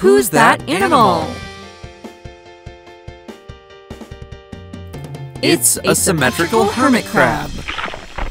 Who's that animal? It's a symmetrical hermit crab.